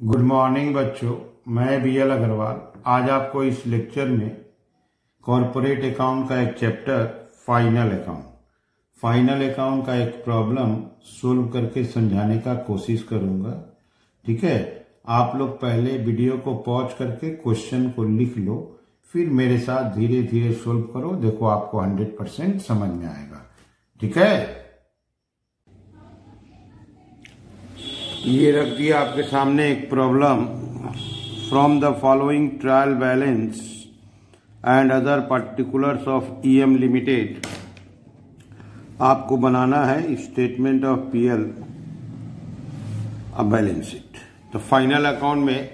Good morning बच्चों। मैं B L Agarwal. आज आपको इस लेक्चर में कॉरपोरेट अकाउंट का एक chapter final account final account का एक प्रॉब्लम सोल्व करके समझाने का कोशिश करूँगा। ठीक है? आप लोग पहले वीडियो को पॉज करके क्वेश्चन को लिख लो। फिर मेरे साथ धीरे धीरे सोल्व करो। देखो आपको हंड्रेड परसेंट समझ में आएगा। ठीक है? ये रख दिया आपके सामने एक problem from the following trial balance and other particulars of EM limited आपको बनाना है statement of PL balance sheet तो फाइनल अकाउंट में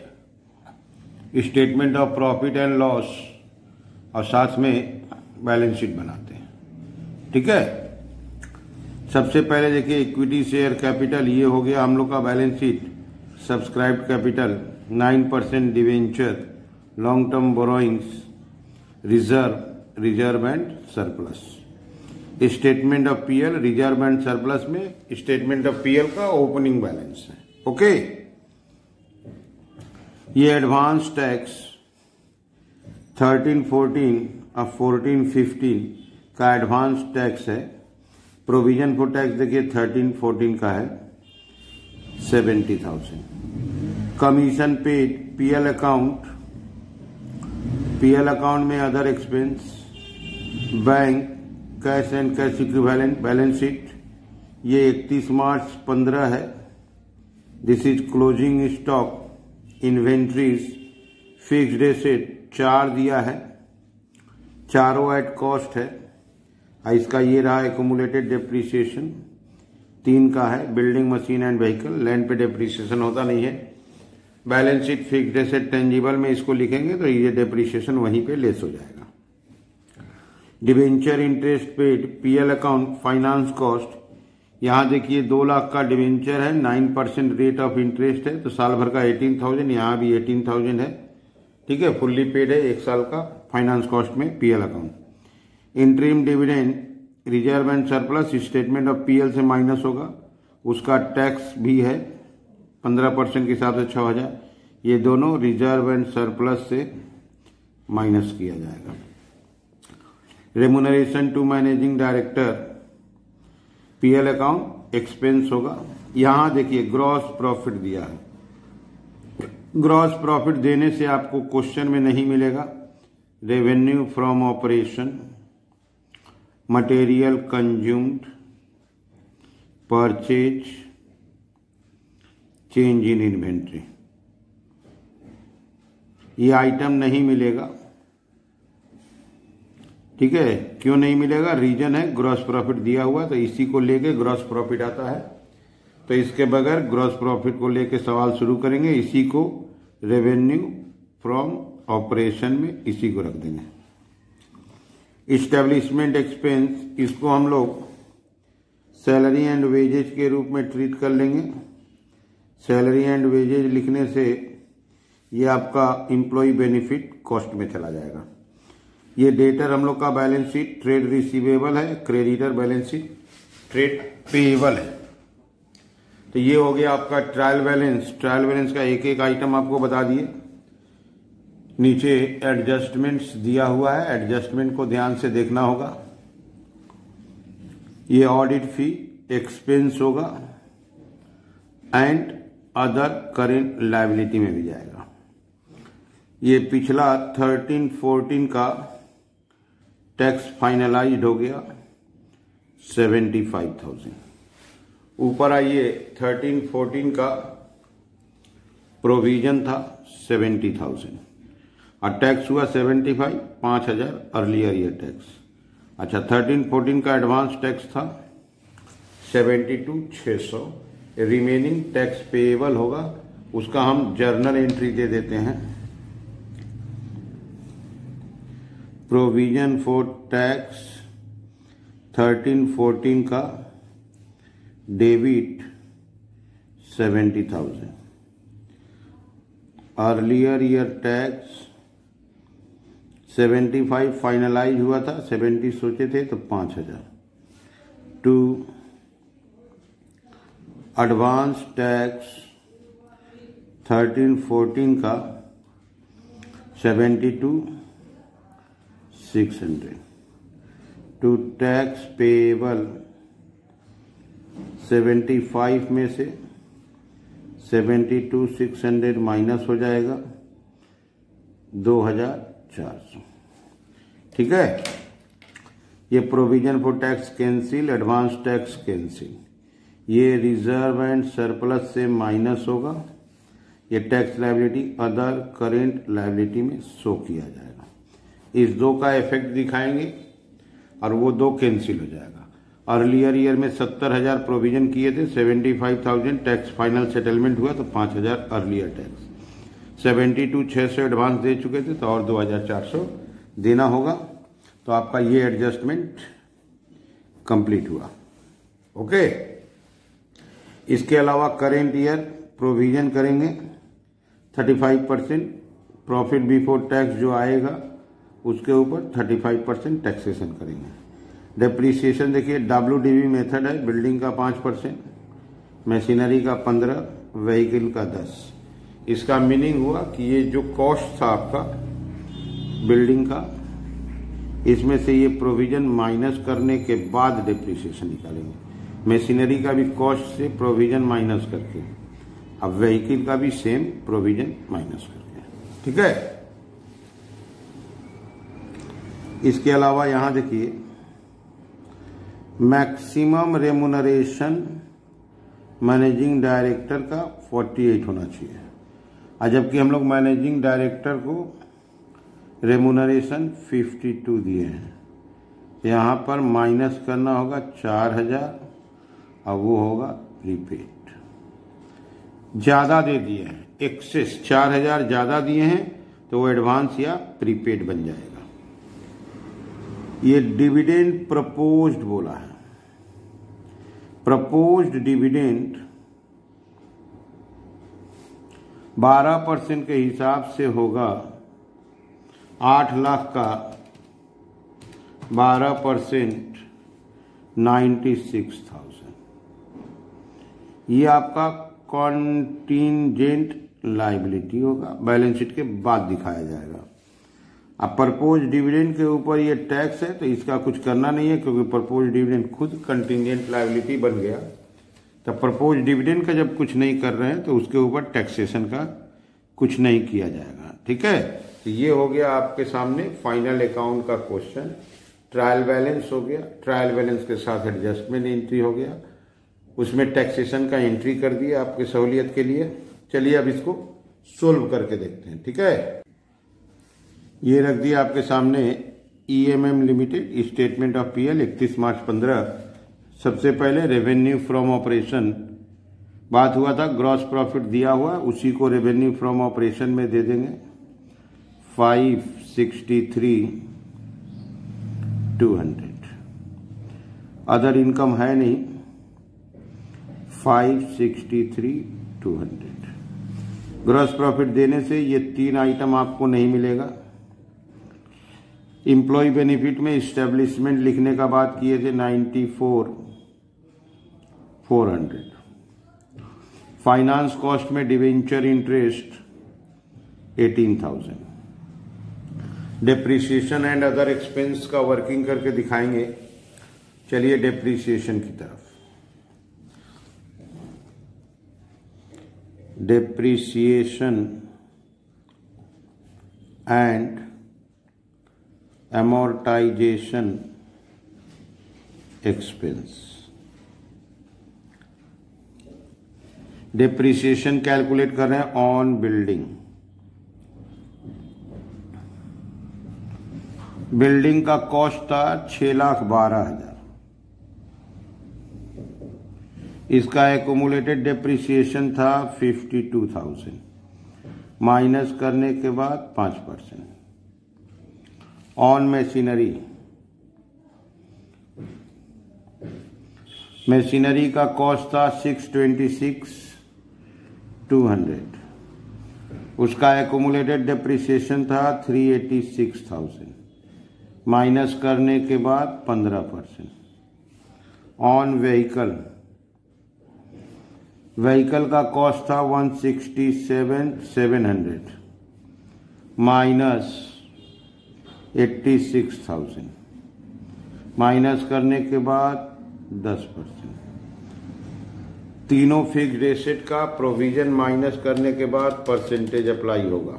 statement of profit and loss और साथ में बैलेंस शीट बनाते हैं। ठीक है? सबसे पहले देखिए इक्विटी शेयर कैपिटल ये हो गया हम लोग का balance sheet subscribe capital nine percent debenture long term borrowings reserve reserve and surplus statement of PL reserve and surplus में स्टेटमेंट ऑफ़ पीएल का ओपनिंग बैलेंस है. ओके ये एडवांस टैक्स 13 14 और 14 15 का एडवांस टैक्स है. प्रोविज़न फॉर टैक्स देखिए thirteen fourteen का है seventy thousand commission paid PL account PL account में other expense bank cash and cash equivalent balance sheet ये 31 मार्च 15 है। This is closing stock inventories fixed asset चार दिया है। चारों एट कॉस्ट है। इसका ये रहा एकोमुलेटेड डेप्रीसिएशन तीन का है building machine and vehicle land पे डेप्रीसिएशन होता नहीं है। Balance sheet fixed asset tangible में इसको लिखेंगे तो ये डेप्रीसिएशन वहीं पे लेस हो जाएगा। Debenture interest paid PL account finance cost यहाँ देखिए दो लाख का डिवेंचर है nine percent rate of interest है तो साल भर का एटीन थाउज़ेंड यहाँ भी एटीन थाउज़ेंड है। ठीक है फुल्ली पेड है एक साल का फाइनेंस कॉस्ट में PL account interim dividend reserve and surplus statement of PL से माइनस होगा। उसका टैक्स भी है, पंद्रह परसेंट के हिसाब से छह हज़ार। ये दोनों रिज़र्व एंड सरप्लस से माइनस किया जाएगा। Remuneration to managing director PL account expense होगा। यहाँ देखिए ग्रॉस प्रॉफिट दिया है। ग्रॉस प्रॉफिट देने से आपको क्वेश्चन में नहीं मिलेगा। Revenue from operation material consumed purchase change in inventory ये आइटम नहीं मिलेगा। ठीक है? क्यों नहीं मिलेगा? रीजन है ग्रॉस प्रॉफिट दिया हुआ तो इसी को लेके ग्रॉस प्रॉफिट आता है। तो इसके बगैर ग्रॉस प्रॉफिट को लेके सवाल शुरू करेंगे, इसी को रेवेन्यू फ्रॉम ऑपरेशन में इसी को रख देंगे। इस्टेब्लिशमेंट एक्सपेंस इसको हम लोग सैलरी एंड वेजेज के रूप में ट्रीट कर लेंगे। सैलरी एंड वेजेज लिखने से ये आपका इम्प्लॉय बेनिफिट कॉस्ट में चला जाएगा। ये डेटर हम लोग का बैलेंस शीट ट्रेड रिसीवेबल है creditor balance sheet trade payable है। तो ये हो गया आपका ट्रायल बैलेंस ट्रायल बैलेंस का एक एक आइटम आपको बता दिए। नीचे एडजस्टमेंट्स दिया हुआ है। एडजस्टमेंट को ध्यान से देखना होगा। ये ऑडिट फ़ी एक्सपेंस होगा। एंड अदर करेंट लाइबिलिटी में भी जाएगा। ये पिछला थर्टीन फोर्टीन का टैक्स फाइनलाइज्ड हो गया। सेवेंटी फाइव थाउज़ेंड ऊपर आइए थर्टीन फोर्टीन का प्रोविज़न था सेवेंटी थाउज़ेंड और टैक्स हुआ सेवेंटी फाइव पाँच हज़ार अर्लियर ईयर टैक्स अच्छा थर्टीन फोर्टीन का एडवांस टैक्स था सेवेंटी टू छ सौ. रिमेनिंग टैक्स पेएबल होगा, उसका हम जर्नल एंट्री दे देते हैं. Provision for tax thirteen fourteen का debit seventy thousand earlier year tax seventy five finalise हुआ था, सेवेंटी सोचे थे तो पाँच हज़ार। Two, advance tax thirteen fourteen का seventy two, six hundred. Two, tax payable seventy five में से seventy two, six hundred minus हो जाएगा, दो हज़ार चार सौ। ठीक है? ये provision for tax cancel advance tax cancel ये रिज़र्व एंड सरप्लस से माइनस होगा। ये tax liability other current liability में शो किया जाएगा। इस दो का इफ़ेक्ट दिखाएँगे और वो दो कैंसिल हो जाएगा। अर्लियर ईयर में सत्तर हज़ार प्रोविज़न किए थे seventy five thousand tax final settlement हुआ तो पाँच हज़ार अर्लियर टैक्स सेवेंटी टू छह सौ एडवांस दे चुके थे तो और दो हज़ार चार सौ देना होगा तो आपका ये एडजस्टमेंट कंप्लीट हुआ। ओके इसके अलावा करेंट ईयर प्रोविज़न करेंगे। 35 परसेंट प्रॉफिट बिफोर टैक्स जो आएगा, उसके ऊपर 35 परसेंट टैक्सेशन करेंगे। डेप्रीसिएशन देखिए डब्ल्यूडीवी मेथड है बिल्डिंग का पाँच परसेंट मशीनरी का पंद्रह व्हीकल का दस। इसका मीनिंग हुआ कि ये जो कॉस्ट था आपका बिल्डिंग का, इसमें से ये प्रोविज़न माइनस करने के बाद डिप्रिसिएशन निकालेंगे। मशीनरी का भी कॉस्ट से प्रोविज़न माइनस करके, अब व्हीकल का भी सेम प्रोविज़न माइनस करके। ठीक है? इसके अलावा यहाँ देखिए मैक्सिमम रेमुनरेशन मैनेजिंग डायरेक्टर का 48 होना चाहिए। और जबकि हम लोग मैनेजिंग डायरेक्टर को रेमुनरेशन 52 दिए हैं। यहाँ पर माइनस करना होगा चार हज़ार और वो होगा प्रीपेड ज़्यादा दे दिए हैं एक्सेस चार हज़ार ज़्यादा दिए हैं तो वो एडवांस या प्रीपेड बन जाएगा। ये डिविडेंड प्रपोज्ड बोला है। प्रपोज्ड डिविडेंड 12 परसेंट के हिसाब से होगा आठ लाख का बारह परसेंट नाइन्टी सिक्स थाउज़ेंड। ये आपका कॉन्टीजेंट लाइबिलिटी होगा। बैलेंस शीट के बाद दिखाया जाएगा। अब प्रपोज डिविडेंड के ऊपर ये टैक्स है तो इसका कुछ करना नहीं है, क्योंकि प्रपोज डिविडेंड खुद कंटिजेंट लाइबिलिटी बन गया। तो प्रपोज डिविडेंड का जब कुछ नहीं कर रहे हैं तो उसके ऊपर टैक्सेशन का कुछ नहीं किया जाएगा। ठीक है? तो ये हो गया आपके सामने फाइनल अकाउंट का क्वेश्चन ट्रायल बैलेंस हो गया. ट्रायल बैलेंस के साथ एडजस्टमेंट एंट्री हो गया. उसमें टैक्सेशन का एंट्री कर दिया आपके सहूलियत के लिए. चलिए अब इसको सोल्व करके देखते हैं, ठीक है? ये रख दिया आपके सामने EMM limited statement of PL 31 March 15 सबसे पहले रेवेन्यू फ्रॉम ऑपरेशन बात हुआ था ग्रॉस प्रॉफिट दिया हुआ, उसी को रेवेन्यू फ्रॉम ऑपरेशन में दे देंगे। Five sixty three two hundred other income है नहीं. Five sixty three two hundred gross profit देने से ये तीन आइटम आपको नहीं मिलेगा. इम्प्लॉय बेनिफिट में इस्टेब्लिशमेंट लिखने का बात किए थे ninety four four hundred finance cost में debenture interest eighteen thousand depreciation and other expense का वर्किंग करके दिखाएँगे। चलिए डेप्रीसिएशन की तरफ़। Depreciation and amortization expense depreciation calculate कर रहे हैं ऑन बिल्डिंग बिल्डिंग का कॉस्ट था छह लाख बारह हज़ार। इसका एकोमुलेटेड डेप्रिसिएशन था फिफ्टी टू थाउज़ेंड माइनस करने के बाद पाँच परसेंट। ऑन मशीनरी मशीनरी का कॉस्ट था six twenty six two hundred उसका एकोमुलेटेड डेप्रिसिएशन था three eighty six thousand minus करने के बाद पंद्रह परसेंट। ऑन व्हीकल व्हीकल का कॉस्ट था one sixty seven seven hundred minus eighty six thousand minus करने के बाद दस परसेंट। तीनों फिक्स एसेट का प्रोविज़न माइनस करने के बाद परसेंटेज अप्लाई होगा,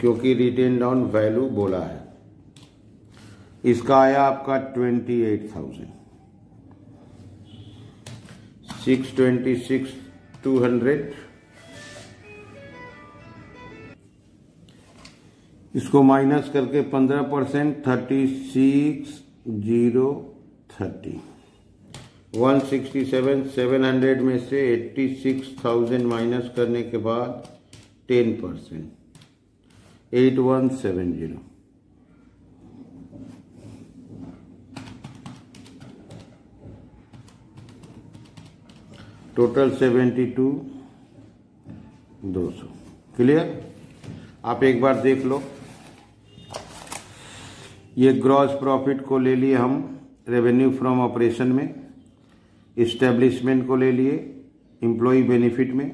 क्योंकि रिटेन डाउन वैल्यू बोला है। इसका आया आपका twenty eight thousand six twenty six two hundred इसको माइनस करके पंद्रह percent thirty six zero thirty one sixty seven seven hundred में से एट्टी सिक्स थाउज़ेंड माइनस करने के बाद ten percent. Eight one seven zero total seventy two, दो सौ। क्लियर? आप एक बार देख लो। ये ग्रॉस प्रॉफिट को ले लिए हम रेवेन्यू फ्रॉम ऑपरेशन में इस्टेब्लिशमेंट को ले लिए एम्प्लॉय बेनिफिट में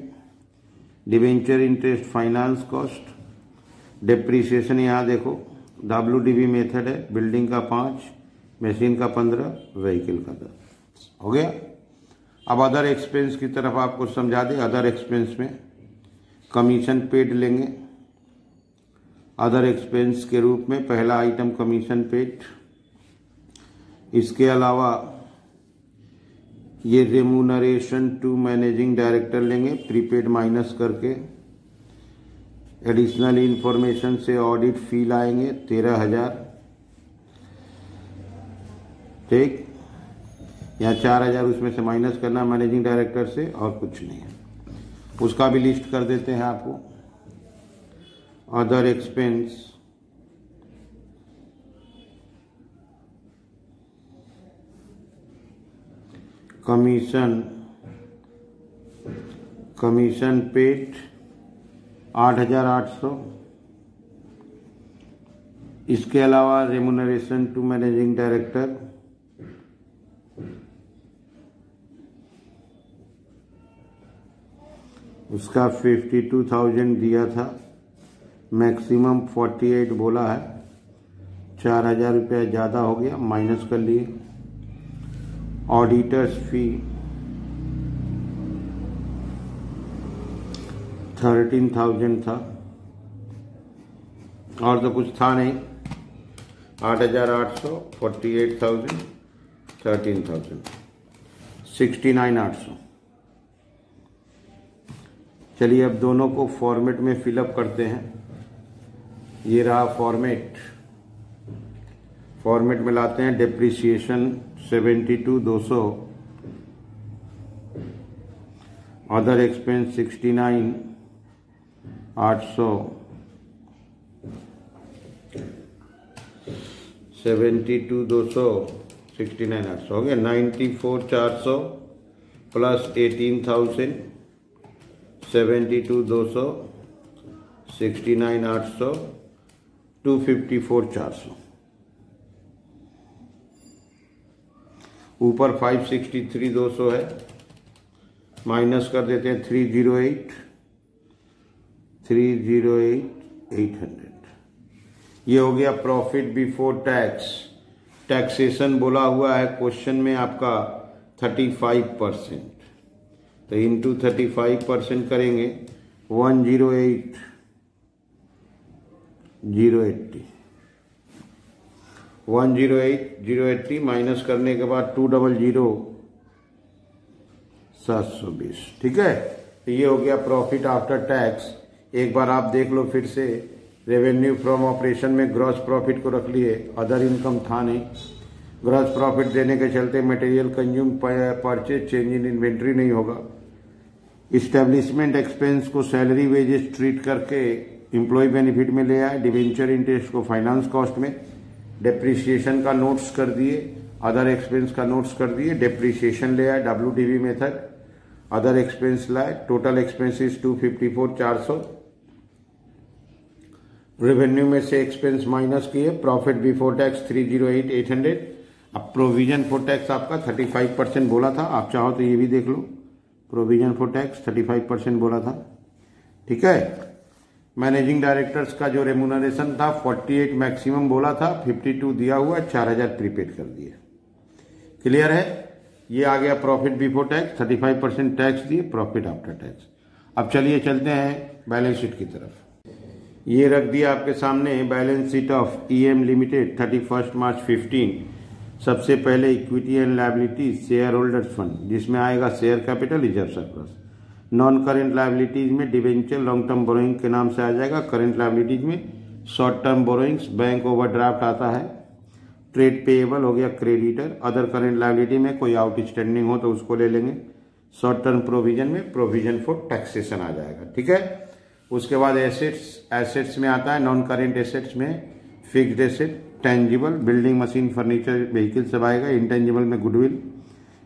debenture interest finance cost depreciation यहाँ देखो डब्ल्यू डी बी मेथड है बिल्डिंग का पाँच मशीन का पंद्रह व्हीकल का दस। हो गया? अब अदर एक्सपेंस की तरफ़ आपको समझा दें अदर एक्सपेंस में कमीशन पेड लेंगे। अदर एक्सपेंस के रूप में पहला आइटम कमीशन पेड इसके अलावा ये रेमूनरेशन टू मैनेजिंग डायरेक्टर लेंगे प्रीपेड माइनस करके। एडिशनल इंफॉर्मेशन से ऑडिट फ़ी लाएँगे तेरह हज़ार। ठीक? यहाँ चार हज़ार उसमें से माइनस करना मैनेजिंग डायरेक्टर से और कुछ नहीं है। उसका भी लिस्ट कर देते हैं आपको। Other expense commission commission paid आठ हज़ार आठ सौ। इसके अलावा रेमुनरेशन टू मैनेजिंग डायरेक्टर उसका फिफ्टी टू थाउज़ेंड दिया था। मैक्सिमम फोर्टी एट बोला है। चार हज़ार रुपया ज़्यादा हो गया माइनस कर लिए। ऑडिटर्स फ़ी थर्टीन थाउज़ेंड था। और तो कुछ था नहीं। आठ हज़ार आठ सौ forty eight thousand thirteen thousand sixty nine आठ सौ चलिए अब दोनों को फॉर्मेट में फिलअप करते हैं। ये रहा फॉर्मेट फॉर्मेट में लाते हैं डिप्रिसिएशन सेवेंटी टू दो सौ। अदर एक्सपेंस सिक्सटी नाइन आठ सौ। सेवेंटी टू दो सौ सिक्सटी नाइन आठ सौ। हो गया नाइन्टी फोर चार सौ plus eighteen thousand seventy two दो सौ, सिक्सटी नाइन आठ सौ, टू फिफ्टी फोर चार सौ। ऊपर फाइव सिक्सटी थ्री दो सौ है, माइनस कर देते हैं three zero eight, three zero eight eight hundred. ये हो गया प्रॉफिट बिफोर टैक्स टैक्सेशन बोला हुआ है क्वेश्चन में आपका थर्टी फाइव परसेंट तो इंटू थर्टी फाइव परसेंट करेंगे one zero eight zero eighty one zero eight zero eighty minus करने के बाद टू डबल ज़ीरो सात सौ बीस। ठीक है? तो ये हो गया प्रॉफिट आफ्टर टैक्स एक बार आप देख लो फिर से। रेवेन्यू फ्रॉम ऑपरेशन में ग्रॉस प्रॉफिट को रख लिए। अदर इनकम था नहीं। ग्रॉस प्रॉफिट देने के चलते material consume purchase change in inventory नहीं होगा। इस्टेब्लिशमेंट एक्सपेंस को सैलरी वेजेस ट्रीट करके एम्प्लॉय बेनिफिट में ले आए डिवेंचर इंटरेस्ट को फाइनेंस कॉस्ट में डेप्रिसिएशन का नोट्स कर दिए अदर एक्सपेंस का नोट्स कर दिए डेप्रिसिएशन ले आए डब्ल्यू मेथड अदर एक्सपेंस लाए total expenses two fifty four चार सौ रेवेन्यू में से एक्सपेंस माइनस किए profit before tax three zero eight eight hundred अब प्रोविज़न फॉर टैक्स आपका थर्टी फाइव परसेंट बोला था, आप चाहो तो ये भी देख लो। Provision for tax thirty five percent बोला था। ठीक है? मैनेजिंग डायरेक्टर्स का जो रेमुनरेशन था फोर्टी एट मैक्सिमम बोला था फिफ्टी टू दिया हुआ, चार हज़ार प्रीपेड कर दिए। क्लियर है? ये आ गया profit before tax thirty five percent tax दिए प्रॉफिट आफ्टर टैक्स अब चलिए चलते हैं बैलेंस शीट की तरफ़। ये रख दिया आपके सामने balance sheet of EM limited thirty first March fifteen सबसे पहले equity and liabilities share holders fund जिसमें आएगा share capital reserve surplus non current liabilities में डिवेंचर लॉन्ग टर्म बोरोइंग के नाम से आ जाएगा। करेंट लाइबिलिटीज में short term borrowings bank overdraft आता है। ट्रेड पेएबल हो गया क्रेडिटर अदर करेंट लाइबिलिटी में कोई आउटस्टैंडिंग हो तो उसको ले लेंगे। शॉर्ट टर्म प्रोविज़न में प्रोविज़न फॉर टैक्सेशन आ जाएगा। ठीक है? उसके बाद एसेट्स एसेट्स में आता है। नॉन करेंट एसेट्स में fixed asset tangible building machine furniture vehicle सब आएगा इंटेंजिबल में गुडविल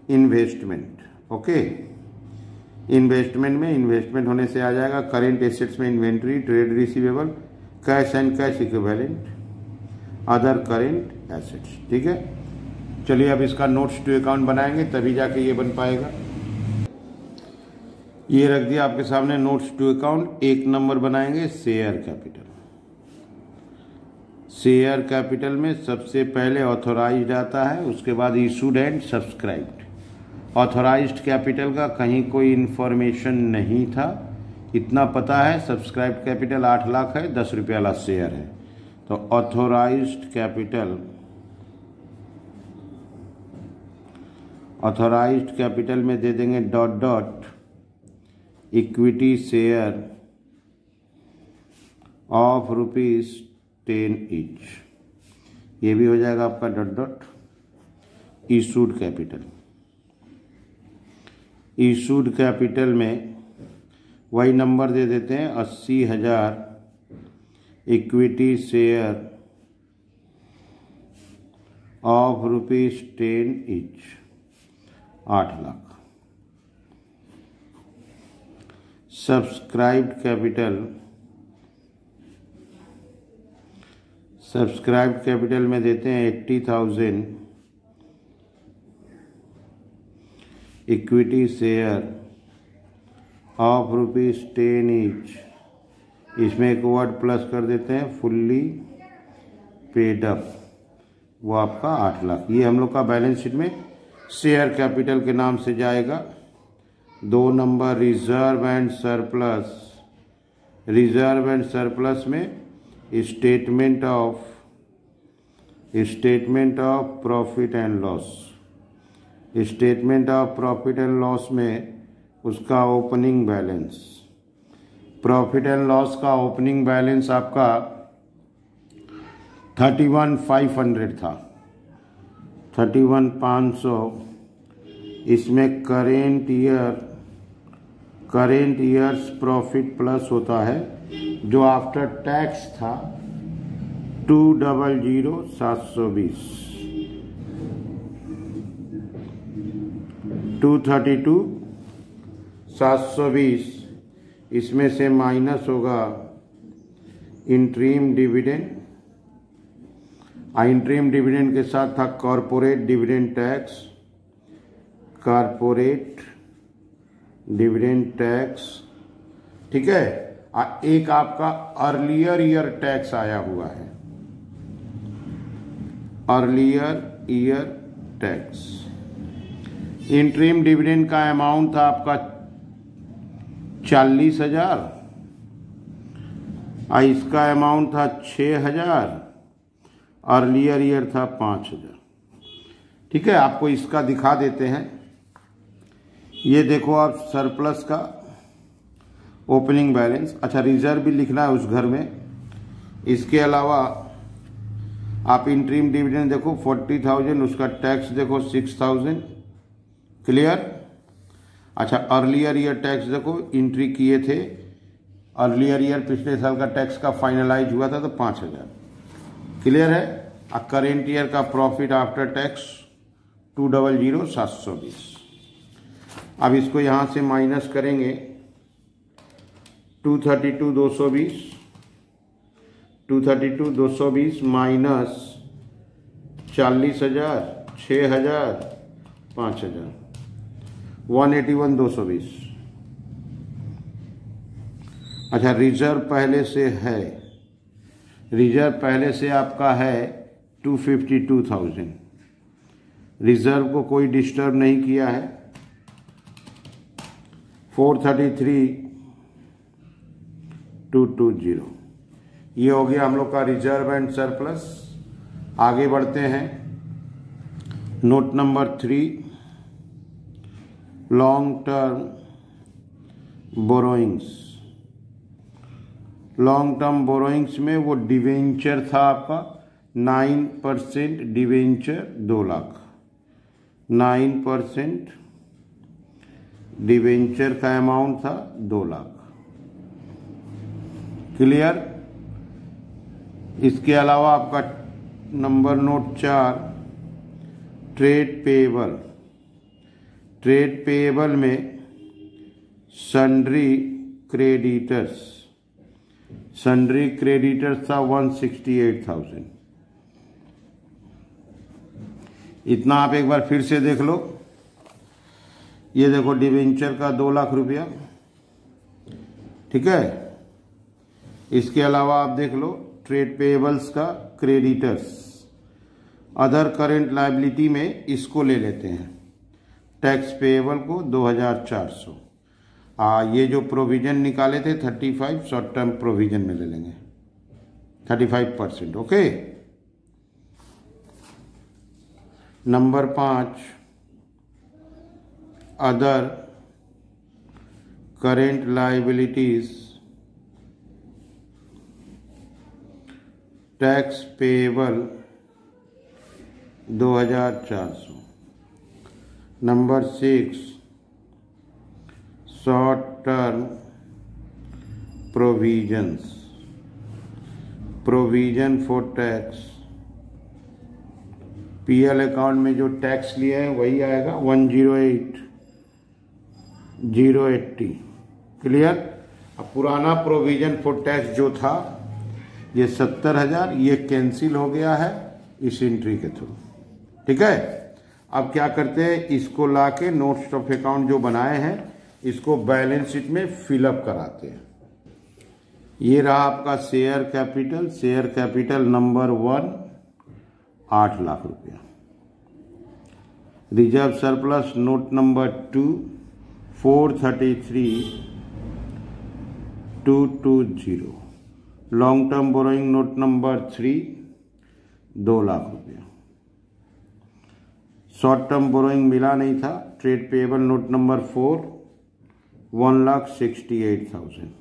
इन्वेस्टमेंट ओके इन्वेस्टमेंट में इन्वेस्टमेंट होने से आ जाएगा करेंट एसेट्स में inventory trade receivable cash and cash equivalent other current assets ठीक है? चलिए अब इसका नोट्स टू अकाउंट बनाएँगे, तभी जाके ये बन पाएगा। ये रख दिया आपके सामने नोट्स टू अकाउंट एक नंबर बनाएँगे शेयर कैपिटल शेयर कैपिटल में सबसे पहले ऑथोराइज्ड आता है, उसके बाद issued and subscribed. Authorised capital का कहीं कोई इन्फॉर्मेशन नहीं था। इतना पता है, सब्सक्राइब कैपिटल आठ लाख है, दस रुपये वाला शेयर है। तो ऑथोराइज्ड कैपिटल ऑथोराइज्ड कैपिटल में दे देंगे dot dot, equity share, of rupees ten each ये भी हो जाएगा आपका dot dot issued capital issued capital में वही नंबर दे देते हैं, अस्सी हज़ार equity share of rupees ten each आठ lakh. Subscribed capital subscribe capital में देते हैं eighty thousand. Equity share of rupees ten each. इसमें एक वर्ड प्लस कर देते हैं, फुल्ली पेड अप। वो आपका आठ लाख। ये हम लोग का बैलेंस शीट में शेयर कैपिटल के नाम से जाएगा। दो number reserve and surplus. Reserve and surplus में statement of statement of profit and loss statement of profit and loss में उसका opening balance profit and loss का ओपनिंग बैलेंस आपका थर्टी वन फाइव हंड्रेड था. थर्टी वन पाँच सौ इसमें current year current year's profit plus होता है जो आफ्टर टैक्स था टू डबल ज़ीरो सात सौ बीस टू थर्टी टू सात सौ बीस इसमें से माइनस होगा इंट्रीम डिविडेंड इंट्रीम डिविडेंड के साथ था corporate dividend tax corporate dividend tax ठीक है? एक आपका अर्लियर ईयर टैक्स आया हुआ है। Earlier year tax interim dividend का अमाउंट था आपका चालीस हज़ार। इसका अमाउंट था छ हज़ार। अर्लियर ईयर था पाँच हज़ार। ठीक है, आपको इसका दिखा देते हैं। ये देखो आप सरप्लस का। Opening balance. अच्छा रिज़र्व भी लिखना है उस घर में। इसके अलावा आप इंट्रीम डिविडेंड देखो, फोर्टी थाउज़ेंड, उसका टैक्स देखो, सिक्स थाउज़ेंड। क्लियर? अच्छा अर्लियर ईयर टैक्स देखो इंट्री किए थे। अर्लियर ईयर पिछले साल का टैक्स का फाइनलाइज हुआ था तो पाँच हज़ार। क्लियर है? और करेंट ईयर का profit after tax, two double zero, सात सौ बीस। अब इसको यहाँ से माइनस करेंगे। टू थर्टी टू दो सौ बीस टू थर्टी टू दो सौ बीस माइनस चालीस हज़ार छः हज़ार पाँच हज़ार वन एटी वन दो सौ बीस अच्छा रिज़र्व पहले से है रिज़र्व पहले से आपका है two fifty two thousand reserve को कोई डिस्टर्ब नहीं किया है four thirty three two two zero ये हो गया हम लोग का रिज़र्व एंड सरप्लस आगे बढ़ते हैं। Note number three long term borrowings long term borrowings में वो डिवेंचर था आपका नाइन परसेंट डिवेंचर दो लाख। नाइन परसेंट डिवेंचर का अमाउंट था दो लाख। क्लियर? इसके अलावा आपका नंबर नोट चार ट्रेड पेएबल ट्रेड पेएबल में सन्ड्री क्रेडिटर्स सन्ड्री क्रेडिटर्स था वन सिक्सटी एट थाउज़ेंड इतना आप एक बार फिर से देख लो। ये देखो डिवेंचर का दो लाख रुपया। ठीक है? इसके अलावा आप देख लो ट्रेड पेएबल्स का क्रेडिटर्स अदर करेंट लाइबिलिटी में इसको ले लेते हैं। टैक्स पेएबल को 2400 आ, ये जो प्रोविज़न निकाले थे 35 शॉर्ट टर्म प्रोविज़न में ले लेंगे। 35 परसेंट ओके नंबर पाँच other current liabilities tax payable 2400 number six, short term provisions. Provision for tax. PL account में जो टैक्स लिया है, वही आएगा one zero eight, zero eighty. Clear? अब पुराना प्रोविज़न फॉर टैक्स जो था ये सत्तर हज़ार ये कैंसिल हो गया है इस एंट्री के थ्रू ठीक है? अब क्या करते हैं? इसको लाके नोट्स ऑफ़ अकाउंट जो बनाए हैं, इसको बैलेंस शीट में फिलअप कराते हैं। ये रहा आपका share capital share capital number one आठ लाख रुपया। Reserve surplus note number two four thirty three two two zero long term borrowing note number three दो लाख रुपया। शॉर्ट टर्म बोरोइंग मिला नहीं था। Trade payable note number four one lakh sixty eight thousand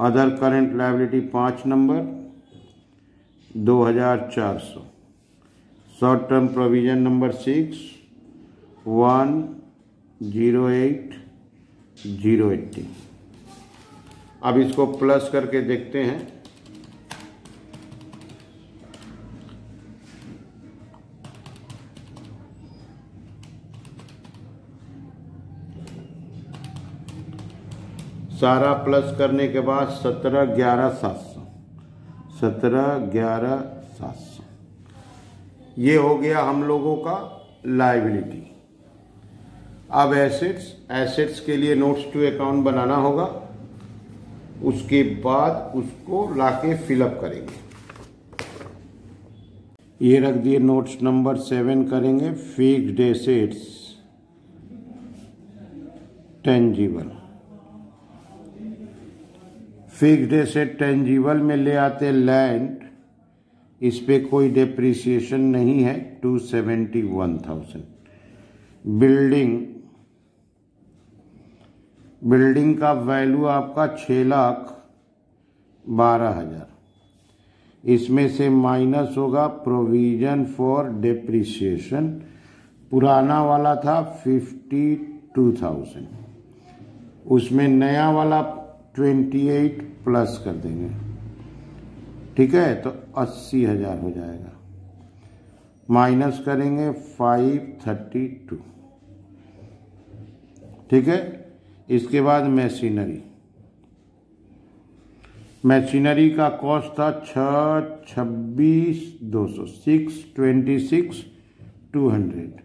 other current liability पाँच number दो हज़ार चार सौ। Short term provision number six one zero eight zero eighty अब इसको प्लस करके देखते हैं। सारा प्लस करने के बाद सत्रह, ग्यारह, सात सौ। सत्रह, ग्यारह, सात सौ। ये हो गया हम लोगों का लाइबिलिटी अब एसेट्स एसेट्स के लिए नोट्स टू अकाउंट बनाना होगा। उसके बाद उसको लाके फिलअप करेंगे। ये रख दिए नोट्स नंबर सेवन करेंगे fixed assets tangible fixed asset tangible में ले आते लैंड इस पे कोई डेप्रिसिएशन नहीं है two seventy one thousand building building का वैल्यू आपका छः लाख बारह हज़ार। इसमें से माइनस होगा प्रोविज़न फॉर डेप्रिसिएशन पुराना वाला था फिफ्टी टू थाउज़ेंड उसमें नया वाला ट्वेंटी एट प्लस कर देंगे। ठीक है? तो अस्सी हज़ार हो जाएगा। माइनस करेंगे फाइव थर्टी टू ठीक है? इसके बाद मशीनरी। मशीनरी का कॉस्ट था छ छब्बीस, दो सौ six twenty six two hundred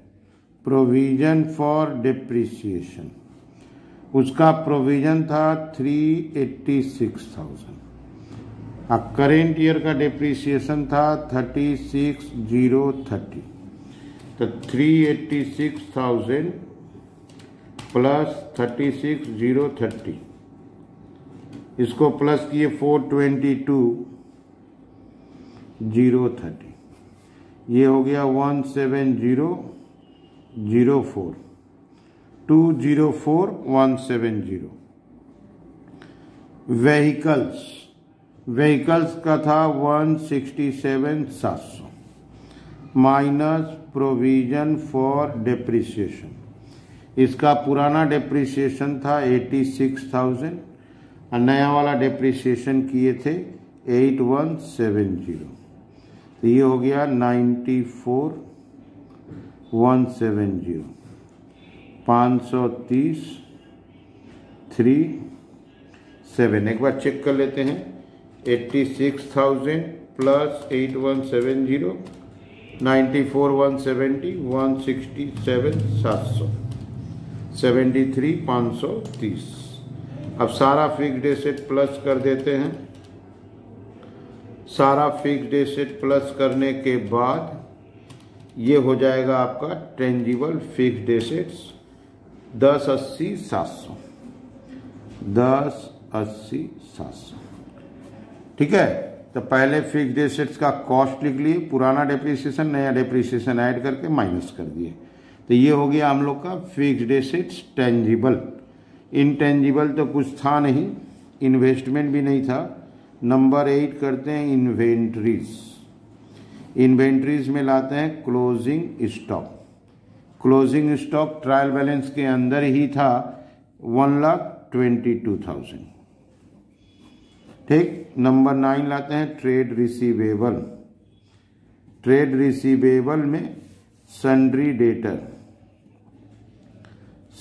provision for depreciation उसका प्रोविज़न था थ्री एट्टी सिक्स थाउज़ेंड अब करेंट ईयर का डिप्रिसिएशन था थर्टी सिक्स ज़ीरो थर्टी तो three eighty six thousand plus thirty six, zero thirty. इसको प्लस किए four twenty two, zero thirty. ये हो गया one seven zero zero four. Two zero four, one seven zero. Vehicles vehicles का था one sixty seven, सात सौ। Minus provision for depreciation इसका पुराना डेप्रिसिएशन था एटी सिक्स थाउज़ेंड और नया वाला डेप्रिसिएशन किए थे एट वन सेवन ज़ीरो तो ये हो गया ninety four one seven zero पाँच सौ तीस थ्री सेवन एक बार चेक कर लेते हैं। Eighty six thousand plus eight one seven zero ninety four one seventy one sixty seven सात सौ। सेवेंटी थ्री, पाँच सौ तीस। अब सारा फिक्स्ड एसेट प्लस कर देते हैं। सारा फिक्स्ड एसेट प्लस करने के बाद ये हो जाएगा आपका टेंजिबल फिक्स्ड एसेट्स दस अस्सी सात सौ। दस अस्सी सात सौ। ठीक है? तो पहले फिक्स्ड एसेट्स का कॉस्ट लिख लिए, पुराना डेप्रिसिएशन नया डेप्रिसिएशन ऐड करके माइनस कर दिए। तो ये हो गया हम लोग का फिक्स्ड एसेट्स टेंजिबल इनटेंजिबल तो कुछ था नहीं इन्वेस्टमेंट भी नहीं था। नंबर एट करते हैं इन्वेंट्रीज इन्वेंट्रीज में लाते हैं closing stock closing stock trial balance के अंदर ही था one lakh twenty two thousand ठीक नंबर नाइन लाते हैं ट्रेड रिसीवेबल ट्रेड रिसीवेबल में sundry debtor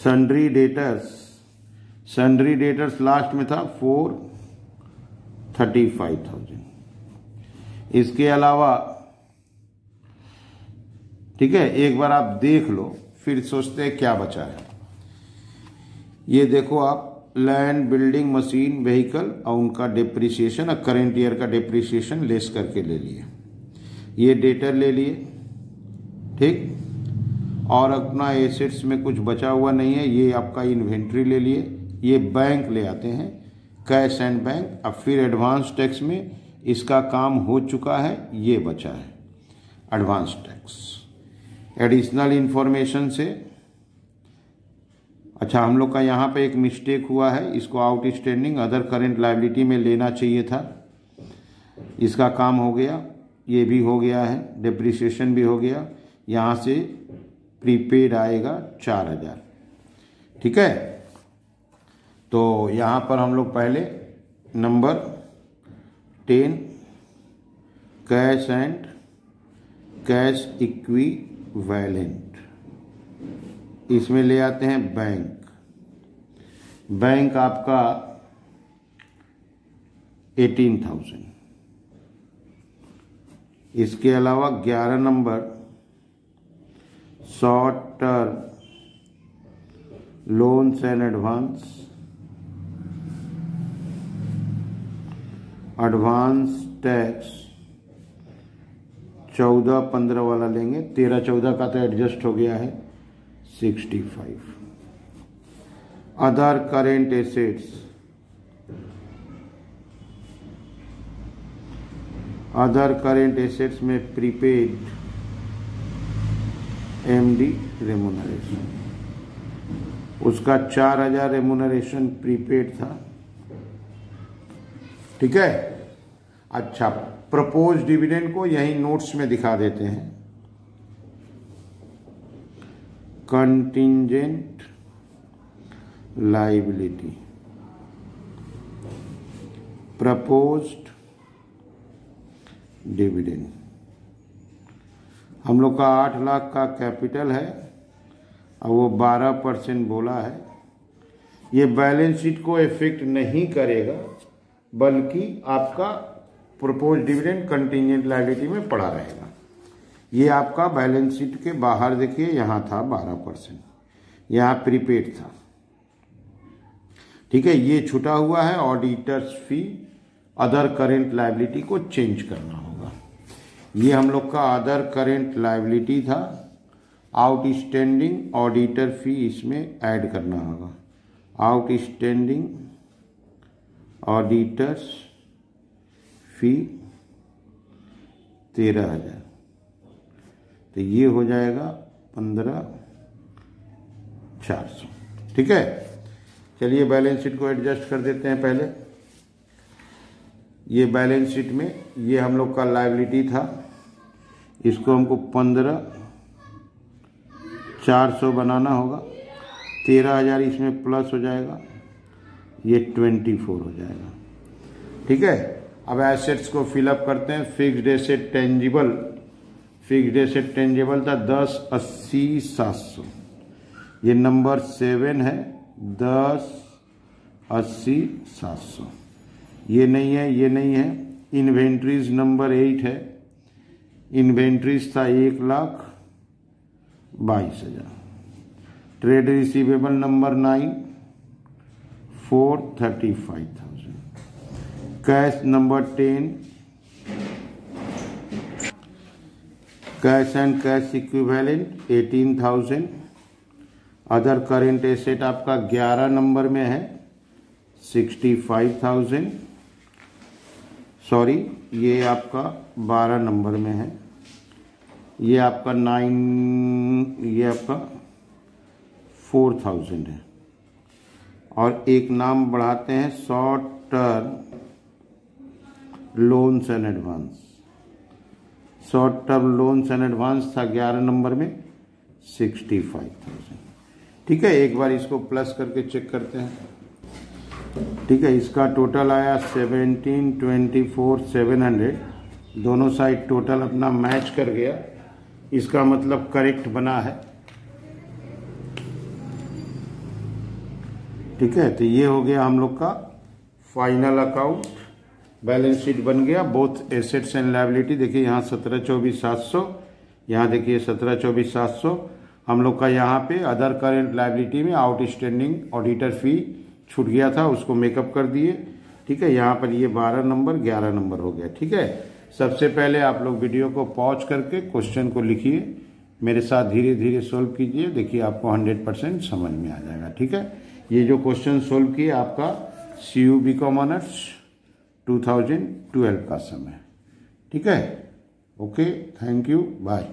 sundry debtors sundry debtors last में था फोर थर्टी फाइव थाउज़ेंड इसके अलावा, ठीक है, एक बार आप देख लो, फिर सोचते हैं क्या बचा है। ये देखो आप लैंड बिल्डिंग मशीन व्हीकल और उनका डिप्रिसिएशन और करेंट ईयर का डिप्रिसिएशन लेस करके ले लिए। ये डेटर ले लिए, ठीक? और अपना एसेट्स में कुछ बचा हुआ नहीं है। ये आपका इन्वेंट्री ले लिए। ये बैंक ले आते हैं। कैश एंड बैंक अब फिर एडवांस टैक्स में इसका काम हो चुका है। ये बचा है। एडवांस टैक्स एडिशनल इन्फॉर्मेशन से। अच्छा हम लोग का यहाँ पे एक मिस्टेक हुआ है। इसको आउटस्टैंडिंग अदर करेंट लाइबिलिटी में लेना चाहिए था। इसका काम हो गया। ये भी हो गया है। डिप्रिसिएशन भी हो गया। यहाँ से प्रीपेड आएगा चार हज़ार। ठीक है? तो यहाँ पर हम लोग पहले number, ten, cash and, cash equivalent इसमें ले आते हैं बैंक। बैंक आपका एटीन थाउज़ेंड। इसके अलावा ग्यारह number short term loans and advance advance tax चौदह पंद्रह वाला लेंगे। तेरह चौदह का तो एडजस्ट हो गया है। Sixty five other current assets other current assets में प्रीपेड एमडी रेमुनरेशन उसका चार हज़ार रेमुनरेशन प्रीपेड था। ठीक है? अच्छा प्रपोज डिविडेंड को यही नोट्स में दिखा देते हैं। कंटिजेंट लाइबिलिटी प्रपोज्ड डिविडेंड हम लोग का आठ लाख का कैपिटल है और वो बारह परसेंट बोला है। ये बैलेंस शीट को इफ़ेक्ट नहीं करेगा, बल्कि आपका प्रपोज डिविडेंड कंटिजेंट लाइबिलिटी में पड़ा रहेगा। ये आपका बैलेंस शीट के बाहर देखिए, यहाँ था बारह परसेंट। यहाँ प्रीपेड था। ठीक है, ये छुटा हुआ है, auditors fee, other current liability को चेंज करना ये हम लोग का अदर करेंट लाइबिलिटी था। आउटस्टैंडिंग ऑडिटर फ़ी इसमें ऐड करना होगा। आउटस्टैंडिंग ऑडिटर्स फ़ी तेरह हज़ार। तो ये हो जाएगा पंद्रह चार सौ। ठीक है? चलिए बैलेंस शीट को एडजस्ट कर देते हैं पहले। ये बैलेंस शीट में ये हम लोग का लाइबिलिटी था। इसको हमको पंद्रह चार सौ बनाना होगा। तेरह हज़ार इसमें प्लस हो जाएगा। ये ट्वेंटी फोर हो जाएगा। ठीक है? अब एसेट्स को फिलअप करते हैं। Fixed asset tangible fixed asset tangible था दस, अस्सी, सात सौ। ये नंबर सेवन है। दस, अस्सी, सात सौ। ये नहीं है, ये नहीं है। इन्वेंट्रीज नंबर एट है। इन्वेंट्रीज था एक लाख बाईस हज़ार। Trade receivable number nine, four thirty five thousand. Cash number ten, cash and cash equivalent eighteen thousand. Other current asset आपका ग्यारह नंबर में है, सिक्सटी फाइव थाउज़ेंड। सॉरी, ये आपका बारह नंबर में है। ये आपका नाइन, ये आपका फोर थाउज़ेंड है। और एक नाम बढ़ाते हैं, short term loans and advance. Short term loans and advance था ग्यारह नंबर में, सिक्सटी फाइव थाउज़ेंड। ठीक है, एक बार इसको प्लस करके चेक करते हैं। ठीक है, इसका टोटल आया seventeen twenty four, seven hundred. दोनों साइड टोटल अपना मैच कर गया। इसका मतलब करेक्ट बना है। ठीक है तो ये हो गया हम लोग का फाइनल अकाउंट बैलेंस शीट बन गया बोथ एसेट्स एंड लाइबिलिटी देखिए, यहाँ सत्रह, चौबीस, सात सौ। यहाँ देखिए, सत्रह, चौबीस, सात सौ। हम लोग का यहाँ पे अदर करेंट लाइबिलिटी में आउटस्टैंडिंग ऑडिटर फ़ी छूट गया था, उसको मेकअप कर दिए। ठीक है, यहाँ पर ये बारह नंबर, ग्यारह नंबर हो गया। ठीक है सबसे पहले आप लोग वीडियो को पॉज करके क्वेश्चन को लिखिए। मेरे साथ धीरे धीरे सोल्व कीजिए। देखिए, आपको हंड्रेड परसेंट समझ में आ जाएगा, ठीक है? ये जो क्वेश्चन सोल्व किए, आपका C U B com honours two का समय, ठीक है? Okay, thank you, bye.